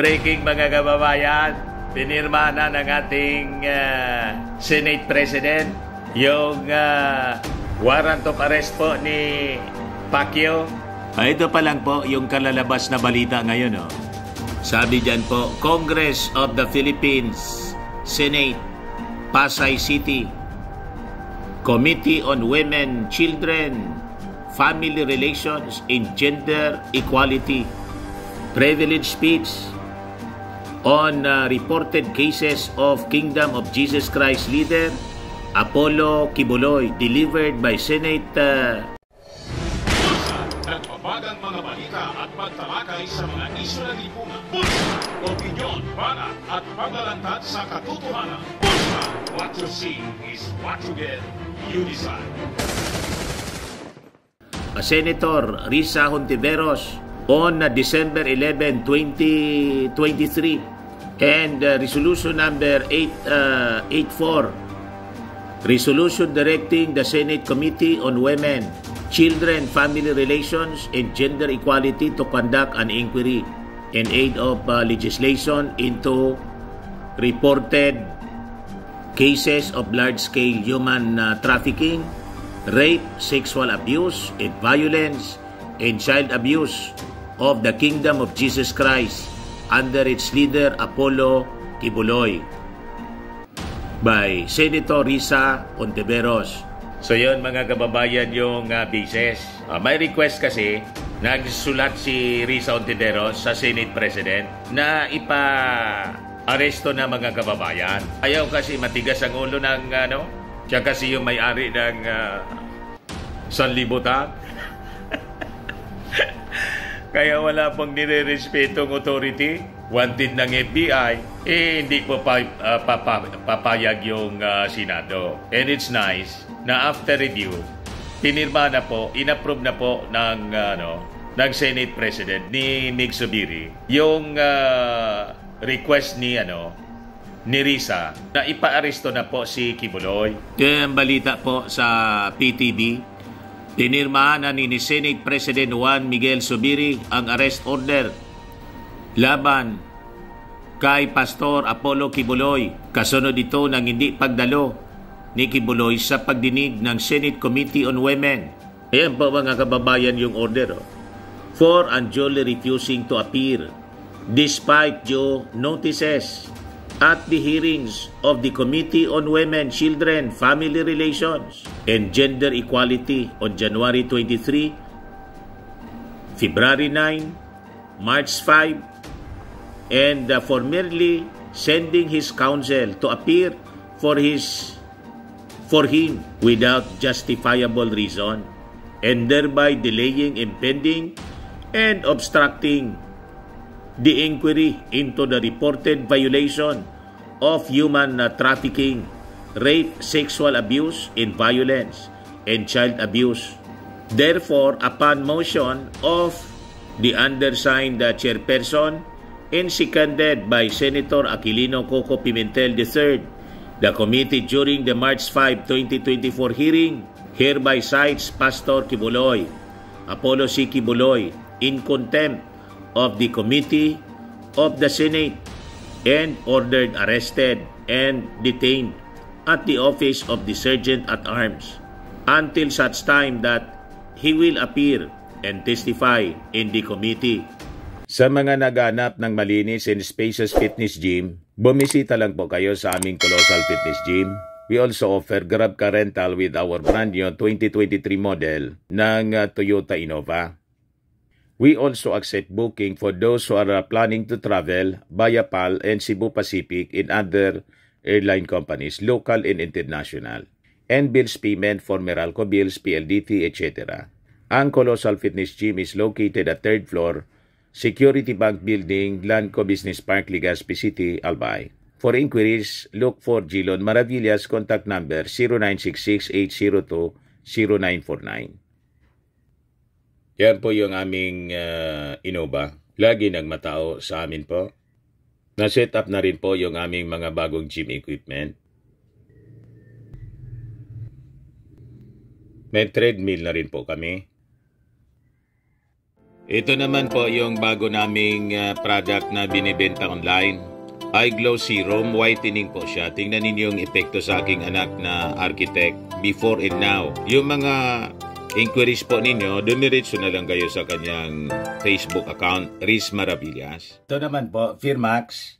Breaking mga kababayan, pinirma na ng ating uh, Senate President yung uh, warrant of arrest po ni Pacquiao. Ah, ito pa lang po yung kalalabas na balita ngayon. Oh. Sabi dyan po, Congress of the Philippines, Senate, Pasay City, Committee on Women, Children, Family Relations, and Gender Equality, Privilege Speech, on uh, reported cases of Kingdom of Jesus Christ leader Apollo Kibuloy delivered by Senate uh, Nagbabagang mga balita at pagtalakay sa mga isyo ng lipunan. Bulsa! Opinyon, banat at paglalantad sa katotohanan. Bulsa! What you see is what you get. You decide. Senator Risa Hontiveros on December 11, 2023 and uh, resolution number 884 uh, resolution directing the Senate Committee on Women, Children, Family Relations and Gender Equality to conduct an inquiry in aid of uh, legislation into reported cases of large-scale human uh, trafficking, rape, sexual abuse, and violence, and child abuse of the Kingdom of Jesus Christ under its leader Apollo Kibuloy by Senator Risa Ontiveros. So yun mga kababayan yung uh, basis. Uh, may request kasi nagsulat si Risa Ontiveros sa Senate President na ipa aresto na mga kababayan. Ayaw kasi matigas ang ulo ng ano, siya kasi yung may-ari ng uh, sanlibutan. Kaya wala pang nire-respetong authority, wanted ng FBI, eh hindi pa, uh, papa, papayag yung uh, Senado. And it's nice na after review, pinirma na po, inapprove na po ng, uh, ano, ng Senate President ni Mig Subiri yung uh, request ni ano ni Risa na ipaaresto na po si Kibuloy. Yan balita po sa PTV Tinirmahan na ni Senate President Juan Miguel Subiri ang arrest order laban kay Pastor Apollo Kibuloy. Kasunod ito ng hindi pagdalo ni Kibuloy sa pagdinig ng Senate Committee on Women. Ayan po mga kababayan yung order. Oh. For unduly refusing to appear despite due notices at the hearings of the Committee on Women, Children, Family Relations, and Gender Equality on January 23, February 9, March 5, and uh, for merely sending his counsel to appear for his for him without justifiable reason and thereby delaying impending and obstructing the inquiry into the reported violation of human uh, trafficking, rape, sexual abuse, and violence, and child abuse. Therefore, upon motion of the undersigned uh, chairperson and seconded by Senator Aquilino Coco Pimentel III, the committee during the March 5, 2024 hearing hereby cites Pastor Kibuloy, Apollo C. Kibuloy, in contempt of the Committee of the Senate and ordered arrested and detained at the office of the Sergeant at Arms until such time that he will appear and testify in the committee. Sa mga naganap ng malinis and spacious fitness gym, bumisita lang po kayo sa aming Colossal Fitness Gym. We also offer Grab Car Rental with our brand new 2023 model ng uh, Toyota Innova. We also accept booking for those who are planning to travel via PAL and Cebu Pacific in other airline companies, local and international, and bills payment for Meralco Bills, PLDT, etc. Ang Colossal Fitness Gym is located at third floor, Security Bank Building, Lanco Business Park, Legazpi City, Albay. For inquiries, look for Gilon Maravillas contact number 0966 802 0949. Yan po yung aming uh, Innova. Lagi nagmatao sa amin po. Na-set up na rin po yung aming mga bagong gym equipment. May treadmill na rin po kami. Ito naman po yung bago naming uh, product na binibenta online. Eye Glow Serum, whitening po siya. Tingnan ninyo yung epekto sa aking anak na architect before and now. Yung mga inquiries po ninyo, dumiretso na lang kayo sa kanyang Facebook account, Riz Maravillas. Ito naman po, Firmax,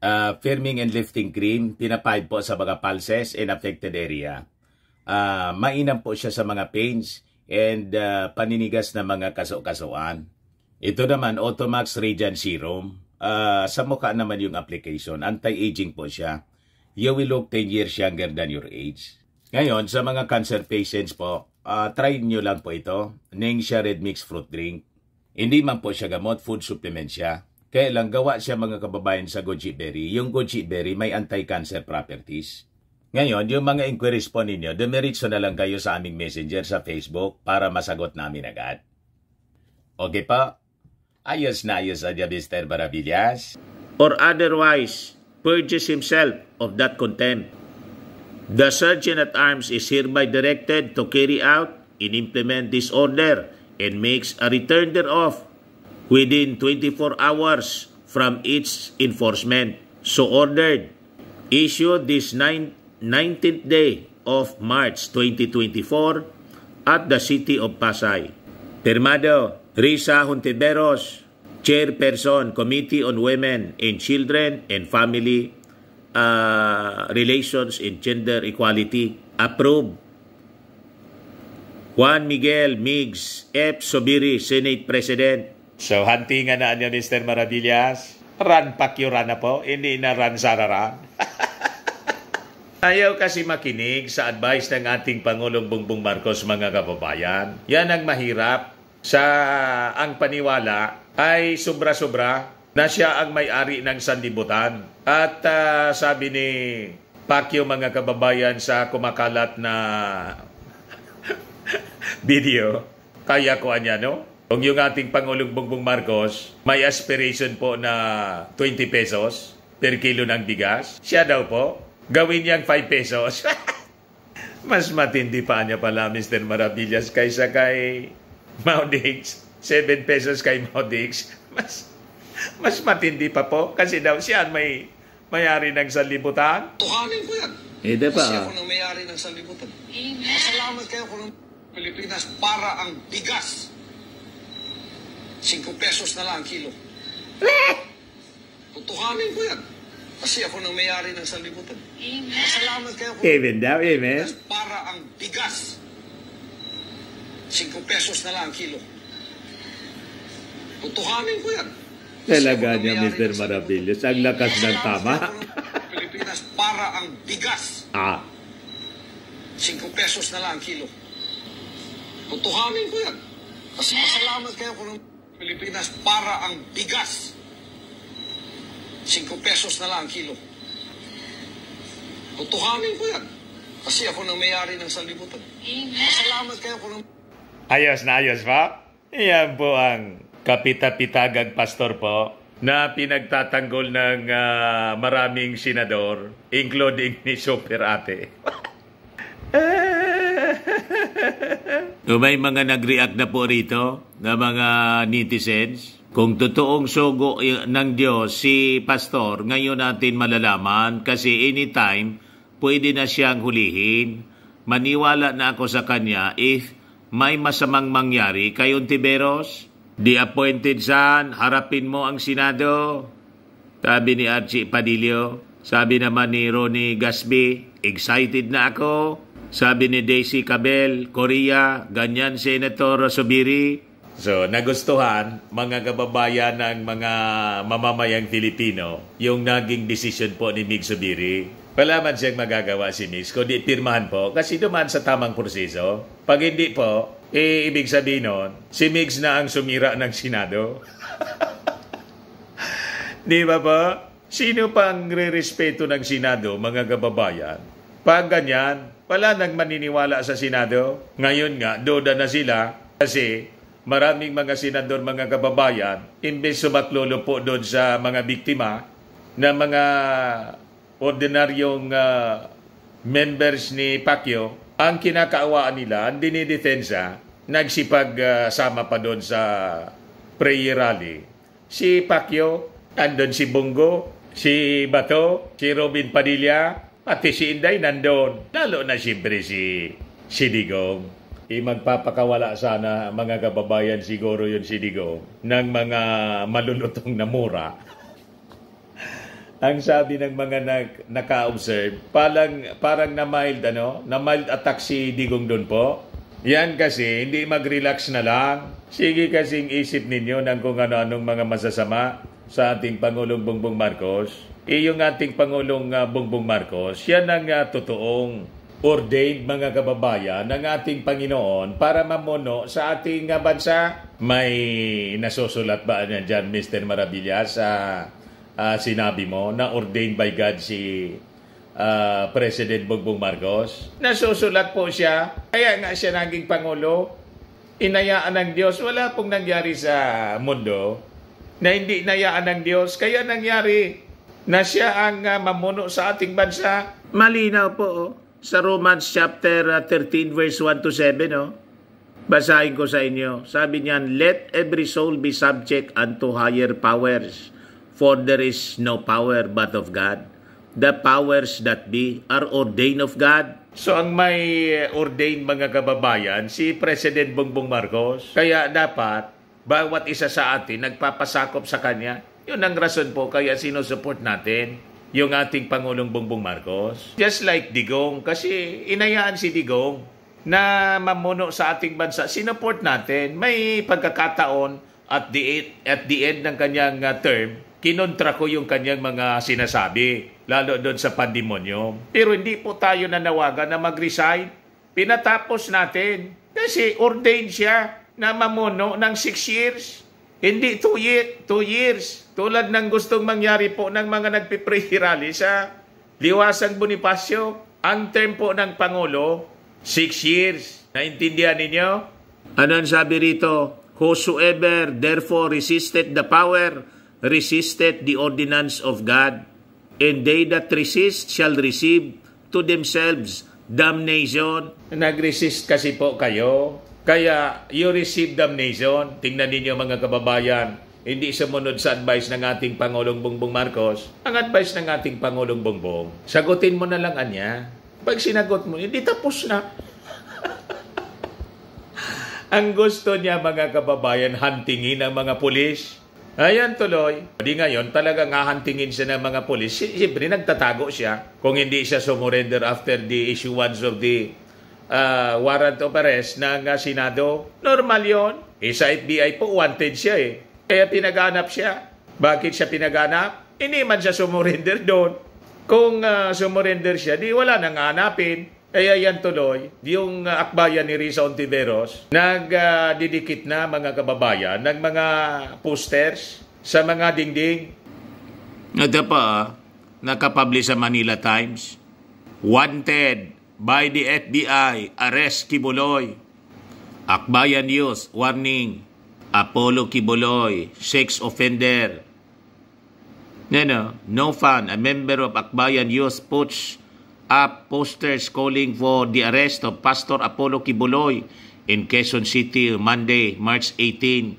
uh, Firming and Lifting Cream, pinapahid po sa mga pulses and affected area. Uh, mainam po siya sa mga pains and uh, paninigas na mga kaso-kasuan. Ito naman, Automax Radiant Serum. Uh, sa mukha naman yung application. Anti-aging po siya. You will look 10 years younger than your age. Ngayon, sa mga cancer patients po, uh, try nyo lang po ito. Nengxia Red Mix Fruit Drink. Hindi man po siya gamot, food supplement siya. Kaya lang gawa siya mga kababayan sa goji berry. Yung goji berry may anti-cancer properties. Ngayon, yung mga inquiries po ninyo, dumiritso na lang kayo sa aming messenger sa Facebook para masagot namin agad. Okay pa? Ayos na ayos adya Mr. Barabillas. Or otherwise, purges himself of that contempt. The Surgeon at Arms is hereby directed to carry out and implement this order and makes a return thereof within 24 hours from its enforcement. So ordered, issued this 9 19th day of March 2024 at the city of Pasay. Firmado, Risa Hontiveros, Chairperson, Committee on Women and Children and Family uh, Relations and Gender Equality. Approved. Juan Miguel Migs F. Sobiri, Senate President. So, hantingan na niyo, Mr. Maravillas. Run pakyura na po, hindi na run sararan. Ayaw kasi makinig sa advice ng ating Pangulong Bongbong Marcos mga kababayan. Yan ang mahirap sa ang paniwala ay sobra-sobra na siya ang may-ari ng sanlibutan. At uh, sabi ni Pacquiao mga kababayan sa kumakalat na video, kaya ko anya no? Kung yung ating Pangulong Bongbong Marcos may aspiration po na 20 pesos per kilo ng bigas, siya daw po gawin niyang 5 pesos. Mas matindi pa niya pala, Mr. Maravillas, kaysa kay Maudix. 7 pesos kay Maudix. Mas, mas matindi pa po. Kasi daw siya may mayari ng sanlibutan. Tuhanin ko yan. Eh, di Kasi ako nang mayari ng sanlibutan. Masalamat kayo ko ng Pilipinas para ang bigas. 5 pesos na lang ang kilo. Tutuhanin ko yan. Kasi ako nang mayari ng sanlibutan. Amen. Masalamat kayo kung Amen daw, amen. para ang bigas. 5 pesos na lang ang kilo. Tutuhanin ko yan. Talaga niya, Mr. Maravillas. Ang lakas ng tama. Pilipinas para ang bigas. ah. 5 pesos na lang ang kilo. Tutuhanin ko yan. Kasi masalamat kayo kung Pilipinas para ang bigas. 5 pesos na lang ang kilo. Tutuhanin ko yan. Kasi ako nang mayari ng sanlibutan. Masalamat kayo kung Ayos na ayos pa. Yan po ang kapita-pitagag pastor po na pinagtatanggol ng ah, maraming senador, including ni Super Ate. May mga nag-react na po rito na mga netizens. Kung totoong sugo y- ng Diyos si Pastor, ngayon natin malalaman kasi anytime pwede na siyang hulihin. Maniwala na ako sa kanya if may masamang mangyari kay Tiberos. The appointed son, harapin mo ang Senado. Sabi ni Archie Padillo. Sabi naman ni Ronnie Gasby, excited na ako. Sabi ni Daisy Cabel, Korea, ganyan Senator Subiri. So, nagustuhan mga kababayan ng mga mamamayang Filipino yung naging desisyon po ni Mig Subiri. Wala man siyang magagawa si Mig, kundi pirmahan po kasi dumaan sa tamang proseso. Pag hindi po, eh, ibig sabihin nun, si Migs na ang sumira ng Senado. Di ba ba? Sino pang re-respeto ng Senado, mga kababayan? Pag ganyan, wala nang maniniwala sa Senado. Ngayon nga, doda na sila kasi maraming mga senador, mga kababayan, imbes sumaklolo po doon sa mga biktima na mga ordinaryong ah, members ni Pacquiao, ang kinakaawaan nila, ang dinidetensa, nagsipag ah, sama pa doon sa prayer rally. Si Pacquiao, andon si Bongo, si Bato, si Robin Padilla, pati si Inday nandun. Lalo na siyempre si, si Digong. I magpapakawala sana mga kababayan siguro yun si Digong ng mga malulutong na mura. Ang sabi ng mga nag, naka-observe, parang, parang na mild, ano, na mild attack si Digong doon po. Yan kasi, hindi mag-relax na lang. Sige kasing isip ninyo ng kung ano-anong mga masasama sa ating Pangulong Bongbong Marcos. E yung ating Pangulong uh, Bongbong Marcos, yan ang uh, totoong ordained mga kababayan ng ating Panginoon para mamuno sa ating uh, bansa. May nasusulat ba niya dyan, Mr. Marabilla, sa uh, sinabi mo na ordained by God si uh, President Bongbong Marcos. Nasusulat po siya, kaya nga siya naging Pangulo. Inayaan ng Diyos, wala pong nangyari sa mundo na hindi inayaan ng Diyos. Kaya nangyari na siya ang uh, mamuno sa ating bansa. Malinaw po oh. sa Romans chapter 13 verse 1 to 7. Oh. Basahin ko sa inyo. Sabi niyan, Let every soul be subject unto higher powers For there is no power but of God. The powers that be are ordained of God. So ang may ordained mga kababayan, si President Bongbong Marcos. Kaya dapat, bawat isa sa atin nagpapasakop sa kanya. Yun ang rason po kaya sinusupport natin yung ating Pangulong Bongbong Marcos. Just like Digong, kasi inayaan si Digong na mamuno sa ating bansa. Sinuport natin. May pagkakataon at the, at the end ng kanyang uh, term, kinontra ko yung kanyang mga sinasabi, lalo doon sa pandemonyo. Pero hindi po tayo nanawagan na mag-resign. Pinatapos natin kasi ordained siya na mamuno ng 6 years. Hindi 2 year, two years. Tulad ng gustong mangyari po ng mga nagpipray rally sa Liwasang Bonifacio. Ang term po ng Pangulo, 6 years. Naintindihan ninyo? Ano ang sabi rito? Whosoever therefore resisted the power resisted the ordinance of God, and they that resist shall receive to themselves damnation. Nag-resist kasi po kayo. Kaya you receive damnation. Tingnan ninyo mga kababayan, hindi sumunod sa advice ng ating Pangulong Bongbong Marcos. Ang advice ng ating Pangulong Bongbong, sagutin mo na lang anya. Pag sinagot mo, hindi tapos na. ang gusto niya mga kababayan, huntingin ang mga pulis Ayan tuloy. Di ngayon, talaga hahantingin siya ng mga polis. Siyempre, nagtatago siya. Kung hindi siya sumurrender after the issuance of the uh, warrant of arrest ng uh, Senado, normal yon. Eh, FBI po, wanted siya eh. Kaya pinaganap siya. Bakit siya pinaganap? Hindi man siya sumurrender doon. Kung uh, sumurrender siya, di wala nang hanapin. Kaya yan tuloy, yung uh, akbayan ni Risa Ontiveros, nagdidikit uh, na mga kababayan ng mga posters sa mga dingding. Ito pa, nakapublish sa Manila Times. Wanted by the FBI, arrest Kibuloy. Akbayan News, warning. Apollo Kibuloy, sex offender. No, no, no a member of Akbayan Youth Poach up posters calling for the arrest of Pastor Apollo Kibuloy in Quezon City Monday, March 18.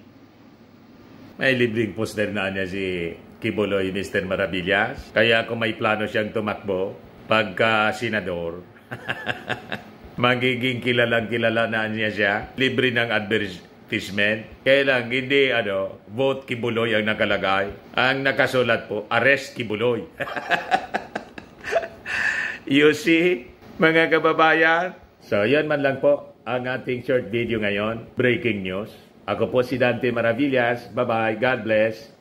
May libreng poster na niya si Kibuloy, Mr. Maravillas. Kaya kung may plano siyang tumakbo, pagka senador, magiging kilalang kilala na niya siya. Libre ng advertisement. Kaya hindi ano, vote Kibuloy ang nakalagay. Ang nakasulat po, arrest Kibuloy. You see, mga kababayan? So, yan man lang po ang ating short video ngayon. Breaking news. Ako po si Dante Maravillas. Bye-bye. God bless.